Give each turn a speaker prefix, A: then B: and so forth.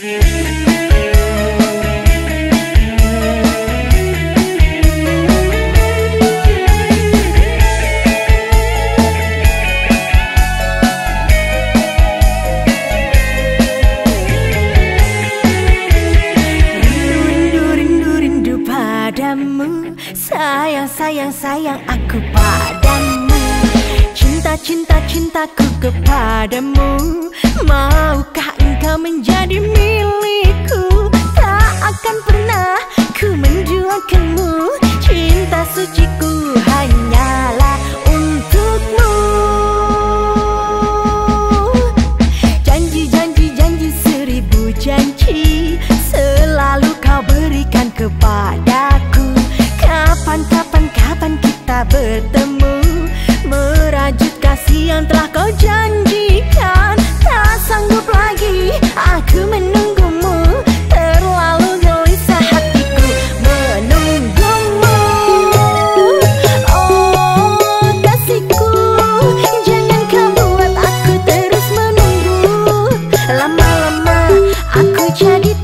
A: padamu Sayang, sayang, sayang aku padamu. Cinta, cinta, cintaku kepadamu Maukah engkau menjadi bertemu Merajut kasih yang telah kau janjikan. Tak sanggup lagi aku menunggumu. Terlalu gelisah hatiku menunggumu. Oh kasihku Jangan kau aku terus menunggu. Lama-lama aku jadi